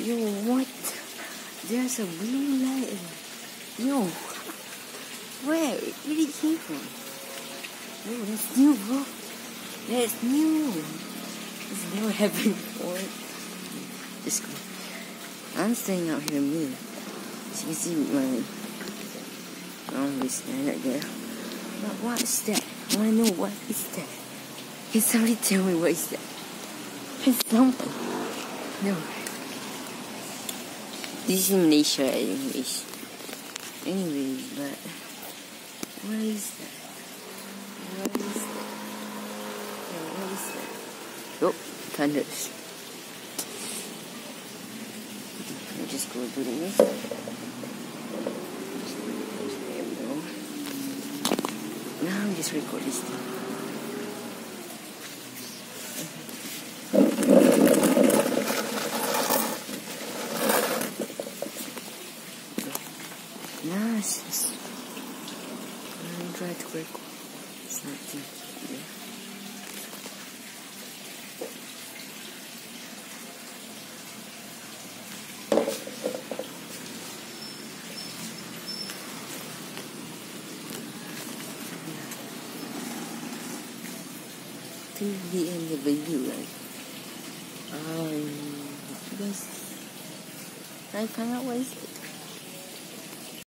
Yo, what? There's a blue light. Yo, where? Where did it came from? Yo, that's new, bro. That's new. It's never happened before. Just go. I'm staying out here me. As you can see my arm is right there. But what is that? I wanna know what is that. Can somebody tell me what is that? It's something. No. This is Malaysia anyways. Anyways, but what is that? What is that? Yeah, what is that? Oh, thunders. Me just go do this. Now I'm just record this thing. Nice. I'm trying to record. It's not too, yeah. to the end of the video? Um, guys, can I find out is it?